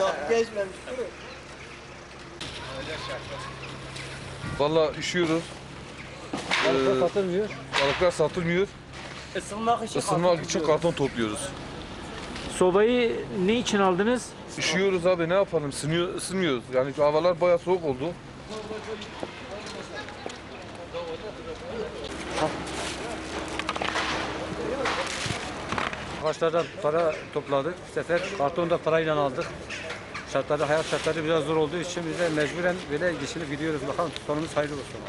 Daha geçmemiş. Valla üşüyoruz. Ee, satılmıyor. balıklar satılmıyor. Isınmak için Isınmak için karton topluyoruz. Sobayı ne için aldınız? Üşüyoruz abi ne yapalım? Isınıyor, ısınmıyoruz. Yani şu havalar bayağı soğuk oldu. Ağaçlardan para topladık. Bu sefer karton da parayla aldık. Şartları, hayat şartları biraz zor olduğu için biz de mecburen böyle geçinip gidiyoruz. Bakalım sonumuz hayırlı olsun.